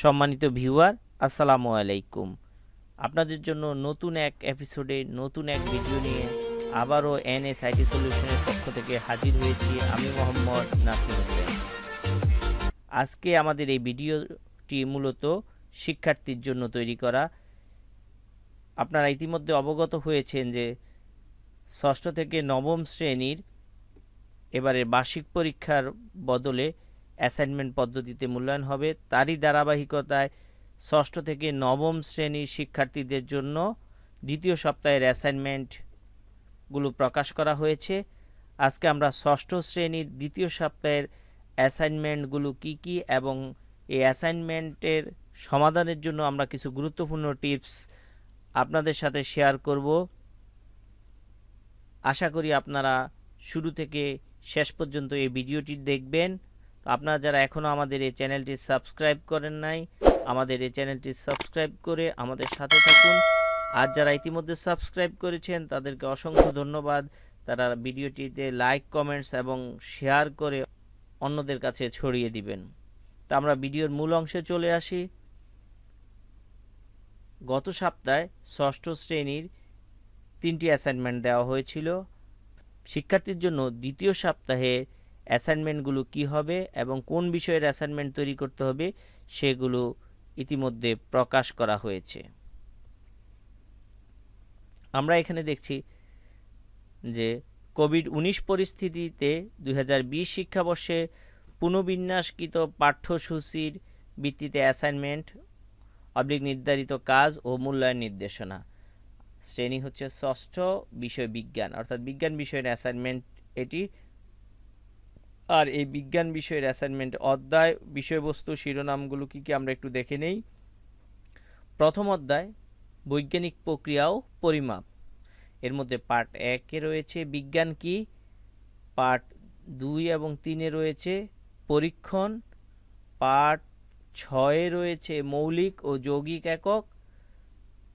সম্মানিত ভিউয়ার, আসসালামু আলাইকুম। আপনাদের জন্য নতুন এক এপিসোডে নতুন এক ভিডিও নিয়ে আবারও এনএস আইটি সলিউশনের পক্ষ থেকে হাজির হয়েছি আমি মোহাম্মদ নাসির হোসেন। আজকে আমাদের এই ভিডিওটি মূলত শিক্ষার্থীর জন্য তৈরি করা। আপনারা ইতিমধ্যে অবগত হয়েছেন যে ষষ্ঠ থেকে নবম শ্রেণির এবারে বার্ষিক পরীক্ষার বদলে অ্যাসাইনমেন্ট পদ্ধতিতে মূল্যায়ন হবে। তারই ধারাবাহিকতায় ষষ্ঠ থেকে নবম শ্রেণির শিক্ষার্থীদের জন্য দ্বিতীয় সপ্তাহের অ্যাসাইনমেন্টগুলো প্রকাশ করা হয়েছে। আজকে আমরা ষষ্ঠ শ্রেণির দ্বিতীয় সপ্তাহের অ্যাসাইনমেন্টগুলো কি কি এবং এই অ্যাসাইনমেন্টের সমাধানের জন্য আমরা কিছু গুরুত্বপূর্ণ টিপস আপনাদের সাথে শেয়ার করব। আশা করি আপনারা শুরু থেকে শেষ পর্যন্ত এই ভিডিওটি দেখবেন। আপনারা যারা এখনও আমাদের এই চ্যানেলটি সাবস্ক্রাইব করেন নাই, আমাদের এই চ্যানেলটি সাবস্ক্রাইব করে আমাদের সাথে থাকুন। আর যারা ইতিমধ্যে সাবস্ক্রাইব করেছেন, তাদেরকে অসংখ্য ধন্যবাদ। তারা ভিডিওটিতে লাইক, কমেন্টস এবং শেয়ার করে অন্যদের কাছে ছড়িয়ে দিবেন। তো আমরা ভিডিওর মূল অংশে চলে আসি। গত সপ্তাহে ষষ্ঠ শ্রেণির তিনটি অ্যাসাইনমেন্ট দেওয়া হয়েছিল। শিক্ষার্থীর জন্য দ্বিতীয় সপ্তাহে অ্যাসাইনমেন্টগুলো কি হবে এবং কোন বিষয়ের অ্যাসাইনমেন্ট তৈরি করতে হবে সেগুলো ইতিমধ্যে প্রকাশ করা হয়েছে। আমরা এখানে দেখছি যে কোভিড উনিশ পরিস্থিতিতে দু হাজার বিশ শিক্ষাবর্ষে পুনর্বিন্যাসকৃত পাঠ্যসূচির ভিত্তিতে অ্যাসাইনমেন্ট অবলিক নির্ধারিত কাজ ও মূল্যায়ন নির্দেশনা। শ্রেণি হচ্ছে ষষ্ঠ বিষয় বিজ্ঞান, অর্থাৎ বিজ্ঞান বিষয়ের অ্যাসাইনমেন্ট এটি আর এই বিজ্ঞান বিষয়ের অ্যাসাইনমেন্ট অধ্যায় বিষয়বস্তু শিরোনামগুলো কি কি আমরা একটু দেখে নেই। প্রথম অধ্যায়, বৈজ্ঞানিক প্রক্রিয়া ও পরিমাপ। এর মধ্যে পার্ট একে রয়েছে বিজ্ঞান কি পার্ট দুই এবং তিনে রয়েছে পরীক্ষণ পার্ট ছয়ে রয়েছে মৌলিক ও যৌগিক একক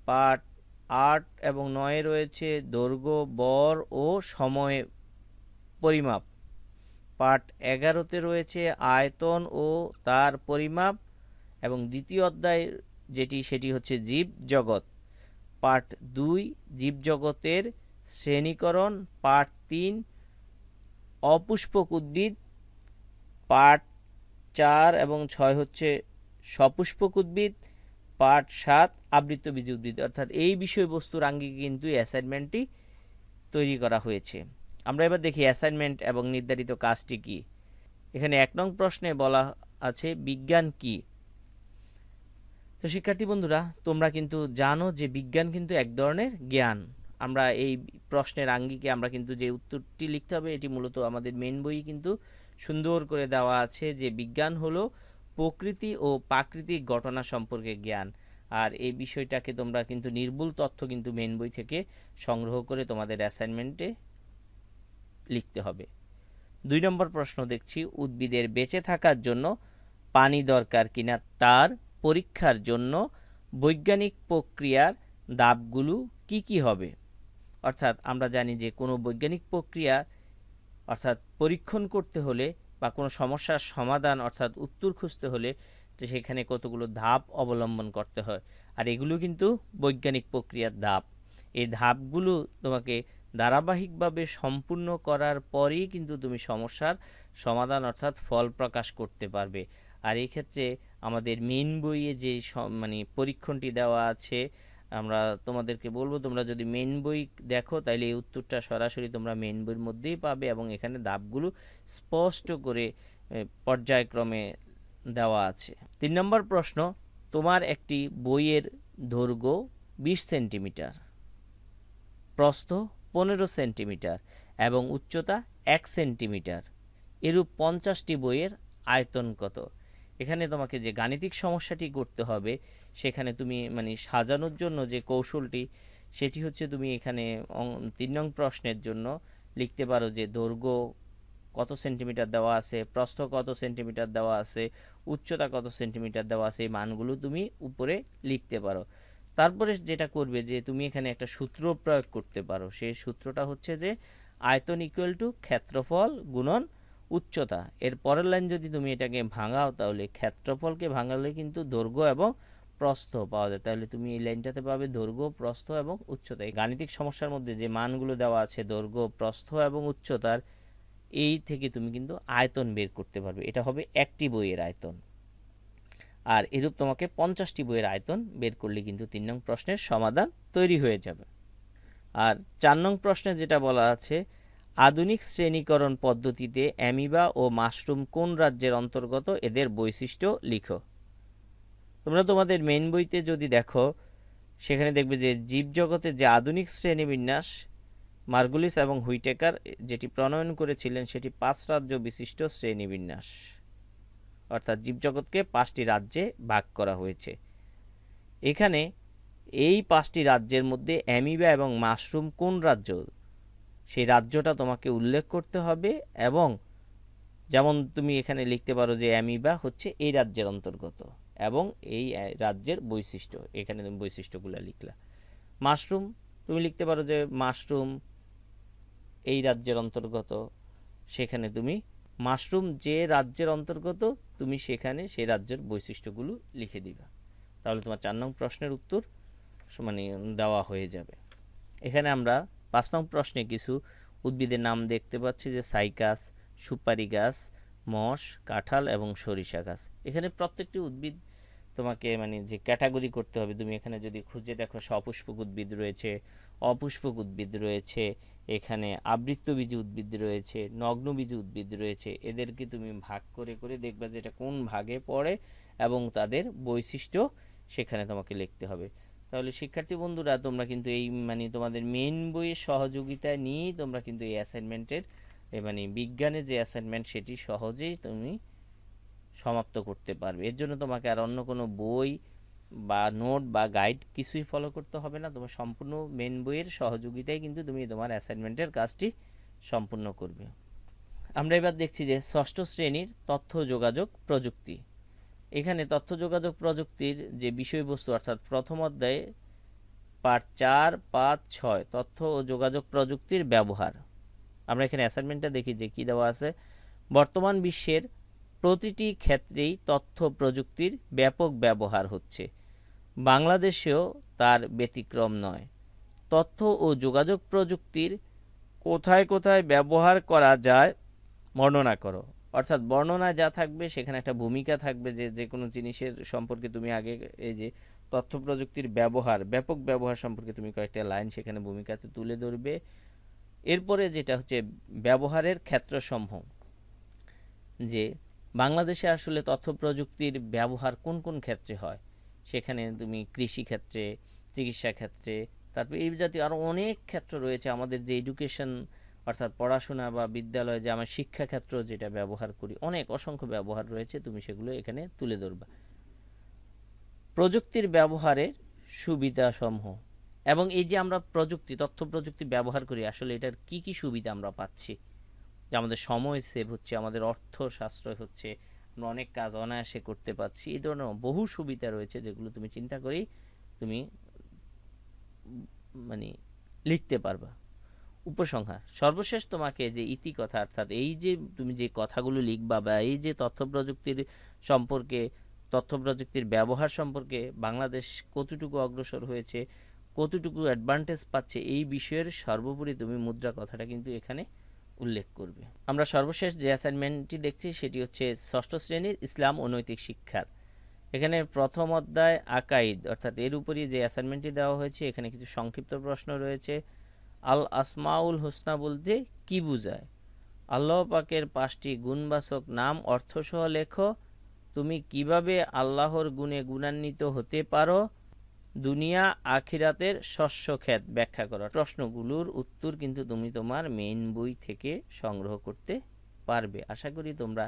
পার্ট আট এবং নয়ে রয়েছে দৈর্ঘ্য, বর ও সময় পরিমাপ। পার্ট এগারোতে রয়েছে আয়তন ও তার পরিমাপ এবং দ্বিতীয় অধ্যায় যেটি, সেটি হচ্ছে জীব জগৎ। পার্ট দুই জীবজগতের শ্রেণীকরণ। পার্ট তিন, অপুষ্পক উদ্ভিদ। পার্ট চার এবং ছয় হচ্ছে সপুষ্পক উদ্ভিদ। পার্ট সাত আবৃতবীজ উদ্ভিদ। অর্থাৎ এই বিষয়বস্তুর আঙ্গিকে কিন্তু অ্যাসাইনমেন্টটি তৈরি করা হয়েছে। আমরা এবার দেখি অ্যাসাইনমেন্ট এবং নির্ধারিত কাজটি কি। এখানে এক নং প্রশ্নে বলা আছে, বিজ্ঞান কি? তো শিক্ষার্থী বন্ধুরা, তোমরা কিন্তু জানো যে বিজ্ঞান কিন্তু এক ধরনের জ্ঞান। আমরা এই প্রশ্নের আঙ্গিকে আমরা কিন্তু যে উত্তরটি লিখতে হবে, এটি মূলত আমাদের মেন বই কিন্তু সুন্দর করে দেওয়া আছে যে বিজ্ঞান হলো প্রকৃতি ও প্রাকৃতিক ঘটনা সম্পর্কে জ্ঞান। আর এই বিষয়টাকে তোমরা কিন্তু নির্ভুল তথ্য কিন্তু মেন বই থেকে সংগ্রহ করে তোমাদের অ্যাসাইনমেন্টে লিখতে হবে। দুই নম্বর প্রশ্ন দেখছি, উদ্ভিদের বেঁচে থাকার জন্য পানি দরকার কিনা তার পরীক্ষার জন্য বৈজ্ঞানিক প্রক্রিয়ার দাবগুলো কি কি হবে? অর্থাৎ আমরা জানি যে কোনো বৈজ্ঞানিক প্রক্রিয়া, অর্থাৎ পরীক্ষণ করতে হলে বা কোনো সমস্যার সমাধান, অর্থাৎ উত্তর খুঁজতে হলে তো সেখানে কতগুলো ধাপ অবলম্বন করতে হয়। আর এগুলো কিন্তু বৈজ্ঞানিক প্রক্রিয়ার ধাপ। এই ধাপগুলো তোমাকে ধারাবাহিকভাবে সম্পূর্ণ করার পরেই কিন্তু তুমি সমস্যার সমাধান অর্থাৎ ফল প্রকাশ করতে পারবে। আর এই ক্ষেত্রে আমাদের মেন বইয়ে যে মানে পরীক্ষণটি দেওয়া আছে, আমরা তোমাদেরকে বলব, তোমরা যদি মেন বই দেখো তাহলে এই উত্তরটা সরাসরি তোমরা মেন বইয়ের মধ্যেই পাবে এবং এখানে ধাপগুলো স্পষ্ট করে পর্যায়ক্রমে দেওয়া আছে। তিন নম্বর প্রশ্ন, তোমার একটি বইয়ের দৈর্ঘ্য বিশ সেন্টিমিটার। প্রস্থ পনেরো সেন্টিমিটার এবং উচ্চতা এক সেন্টিমিটার। এরূপ পঞ্চাশটি বইয়ের আয়তন কত? এখানে তোমাকে যে গাণিতিক সমস্যাটি করতে হবে, সেখানে তুমি মানে সাজানোর জন্য যে কৌশলটি, সেটি হচ্ছে তুমি এখানে তিন নং প্রশ্নের জন্য লিখতে পারো যে দৈর্ঘ্য কত সেন্টিমিটার দেওয়া আছে, প্রস্থ কত সেন্টিমিটার দেওয়া আছে, উচ্চতা কত সেন্টিমিটার দেওয়া আছে, এই মানগুলো তুমি উপরে লিখতে পারো। তারপরে যেটা করবে যে তুমি এখানে একটা সূত্র প্রয়োগ করতে পারো। সেই সূত্রটা হচ্ছে যে আয়তন ইকুয়াল টু ক্ষেত্রফল গুণন উচ্চতা। এর পরের লাইন যদি তুমি এটাকে ভাঙাও, তাহলে ক্ষেত্রফলকে ভাঙালে কিন্তু দৈর্ঘ্য এবং প্রস্থ পাওয়া যায়। তাহলে তুমি এই লাইনটাতে পাবে দৈর্ঘ্য, প্রস্থ এবং উচ্চতা। এই গাণিতিক সমস্যার মধ্যে যে মানগুলো দেওয়া আছে, দৈর্ঘ্য, প্রস্থ এবং উচ্চতার, এই থেকে তুমি কিন্তু আয়তন বের করতে পারবে। এটা হবে একটি বইয়ের আয়তন। আর এরূপ তোমাকে পঞ্চাশটি বইয়ের আয়তন বের করলে কিন্তু তিন নং প্রশ্নের সমাধান তৈরি হয়ে যাবে। আর চার নং প্রশ্নে যেটা বলা আছে, আধুনিক শ্রেণীকরণ পদ্ধতিতে অ্যামিবা ও মাশরুম কোন রাজ্যের অন্তর্গত এদের বৈশিষ্ট্য লিখো। তোমরা তোমাদের মেন বইতে যদি দেখো, সেখানে দেখবে যে জীবজগতে যে আধুনিক শ্রেণীবিন্যাস, মার্গুলিস এবং হুইটেকার যেটি প্রণয়ন করেছিলেন, সেটি পাঁচ রাজ্য বিশিষ্ট শ্রেণীবিন্যাস। অর্থাৎ জীবজগৎকে পাঁচটি রাজ্যে ভাগ করা হয়েছে। এখানে এই পাঁচটি রাজ্যের মধ্যে অ্যামিবা এবং মাশরুম কোন রাজ্য? সেই রাজ্যটা তোমাকে উল্লেখ করতে হবে এবং যেমন তুমি এখানে লিখতে পারো যে অ্যামিবা হচ্ছে এই রাজ্যের অন্তর্গত এবং এই রাজ্যের বৈশিষ্ট্য। এখানে তুমি বৈশিষ্ট্যগুলো লিখলা। মাশরুম, তুমি লিখতে পারো যে মাশরুম এই রাজ্যের অন্তর্গত। সেখানে তুমি মাশরুম যে রাজ্যের অন্তর্গত তুমি সেখানে সেই রাজ্যের বৈশিষ্ট্যগুলো লিখে দিবা। তাহলে তোমার চার নং প্রশ্নের উত্তর মানে দেওয়া হয়ে যাবে। এখানে আমরা পাঁচ নং প্রশ্নে কিছু উদ্ভিদের নাম দেখতে পাচ্ছি, যে সাইকাস সুপারি গাছ মশ, কাঁঠাল এবং সরিষা গাছ। এখানে প্রত্যেকটি উদ্ভিদ তোমাকে মানে যে ক্যাটাগরি করতে হবে, তুমি এখানে যদি খুঁজে দেখো সপুষ্পক উদ্ভিদ রয়েছে অপুষ্পক উদ্ভিদ রয়েছে, এখানে আবৃত্তবীজী উদ্ভিদ রয়েছে নগ্নবীজী উদ্ভিদ রয়েছে, এদেরকে তুমি ভাগ করে করে দেখবে যে এটা কোন ভাগে পড়ে এবং তাদের বৈশিষ্ট্য সেখানে তোমাকে লিখতে হবে। তাহলে শিক্ষার্থী বন্ধুরা, তোমরা কিন্তু এই মানে তোমাদের মেন বইয়ের সহযোগিতা নিয়েই তোমরা কিন্তু এই অ্যাসাইনমেন্টের মানে বিজ্ঞানের যে অ্যাসাইনমেন্ট সেটি সহজেই তুমি সমাপ্ত করতে পারবে। এর জন্য তোমাকে আর অন্য কোনো বই বা নোট বা গাইড কিছুই ফলো করতে হবে না। তোমার সম্পূর্ণ মেন বইয়ের সহযোগিতায় কিন্তু তুমি তোমার অ্যাসাইনমেন্টের কাজটি সম্পূর্ণ করবে। আমরা এবার দেখছি যে ষষ্ঠ শ্রেণির তথ্য যোগাযোগ প্রযুক্তি। এখানে তথ্য যোগাযোগ প্রযুক্তির যে বিষয়বস্তু, অর্থাৎ প্রথম অধ্যায়ে পার্ট চার, পাঁচ, ছয়, তথ্য ও যোগাযোগ প্রযুক্তির ব্যবহার। আমরা এখানে অ্যাসাইনমেন্টটা দেখি যে কী দেওয়া আছে। বর্তমান বিশ্বের প্রতিটি ক্ষেত্রেই তথ্য প্রযুক্তির ব্যাপক ব্যবহার হচ্ছে। বাংলাদেশেও তার ব্যতিক্রম নয়। তথ্য ও যোগাযোগ প্রযুক্তির কোথায় কোথায় ব্যবহার করা যায় বর্ণনা করো। অর্থাৎ বর্ণনায় যা থাকবে, সেখানে একটা ভূমিকা থাকবে যে যে কোনো জিনিসের সম্পর্কে তুমি আগে এই যে তথ্য প্রযুক্তির ব্যবহার, ব্যাপক ব্যবহার সম্পর্কে তুমি কয়েকটা লাইন সেখানে ভূমিকাতে তুলে ধরবে। এরপরে যেটা হচ্ছে ব্যবহারের ক্ষেত্রসমূহ, যে বাংলাদেশে আসলে তথ্য প্রযুক্তির ব্যবহার কোন কোন ক্ষেত্রে হয়? সেখানে তুমি কৃষি ক্ষেত্রে, চিকিৎসা ক্ষেত্রে, তারপর এই জাতীয় আরও অনেক ক্ষেত্র রয়েছে আমাদের যে এডুকেশন অর্থাৎ পড়াশোনা বা বিদ্যালয়ে যে আমার শিক্ষাক্ষেত্র যেটা ব্যবহার করি, অনেক অসংখ্য ব্যবহার রয়েছে, তুমি সেগুলো এখানে তুলে ধরবা। প্রযুক্তির ব্যবহারের সুবিধাসমূহ এবং এই যে আমরা প্রযুক্তি তথ্য প্রযুক্তি ব্যবহার করি, আসলে এটার কি কি সুবিধা আমরা পাচ্ছি? যে আমাদের সময় সেভ হচ্ছে, আমাদের অর্থ সাশ্রয় হচ্ছে, আমরা অনেক কাজ অনায়াসে করতে পারছি। এই ধরনের বহু সুবিধা রয়েছে যেগুলো তুমি চিন্তা করেই তুমি মানে লিখতে পারবা। উপসংহার, সর্বশেষ তোমাকে যে ইতি কথা অর্থাৎ এই যে তুমি যে কথাগুলো লিখবা বা এই যে তথ্য প্রযুক্তির সম্পর্কে, তথ্য প্রযুক্তির ব্যবহার সম্পর্কে বাংলাদেশ কতটুকু অগ্রসর হয়েছে, কতটুকু অ্যাডভান্টেজ পাচ্ছে, এই বিষয়ের সর্বোপরি তুমি মুদ্রা কথাটা কিন্তু এখানে উল্লেখ করবে। আমরা সর্বশেষ যে অ্যাসাইনমেন্টটি দেখছি, সেটি হচ্ছে ষষ্ঠ শ্রেণির ইসলাম ও নৈতিক শিক্ষার। এখানে প্রথম অধ্যায় আকাইদ, অর্থাৎ এর উপরই যে অ্যাসাইনমেন্টটি দেওয়া হয়েছে, এখানে কিছু সংক্ষিপ্ত প্রশ্ন রয়েছে। আল আসমাউল হোসনা বলতে কি বোঝায়? আল্লাহ পাকের পাঁচটি গুণবাচক নাম, অর্থসহ লেখো। তুমি কীভাবে আল্লাহর গুণে গুণান্বিত হতে পারো? দুনিয়া আখিরাতের শস্য ক্ষেত ব্যাখ্যা করা। প্রশ্নগুলোর উত্তর কিন্তু তুমি তোমার মেইন বই থেকে সংগ্রহ করতে পারবে। আশা করি তোমরা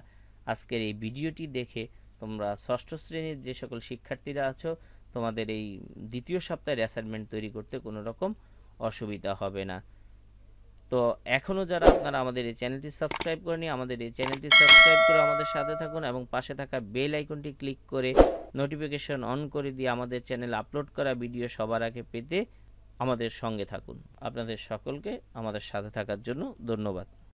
আজকের এই ভিডিওটি দেখে তোমরা ষষ্ঠ শ্রেণির যে সকল শিক্ষার্থীরা আছো, তোমাদের এই দ্বিতীয় সপ্তাহের অ্যাসাইনমেন্ট তৈরি করতে কোনো রকম অসুবিধা হবে না। তো এখনও যারা আপনারা আমাদের এই চ্যানেলটি সাবস্ক্রাইব করেনি আমাদের এই চ্যানেলটি সাবস্ক্রাইব করে আমাদের সাথে থাকুন এবং পাশে থাকা বেল আইকনটি ক্লিক করে নোটিফিকেশন অন করে দিয়ে আমাদের চ্যানেল আপলোড করা ভিডিও সবার আগে পেতে আমাদের সঙ্গে থাকুন। আপনাদের সকলকে আমাদের সাথে থাকার জন্য ধন্যবাদ।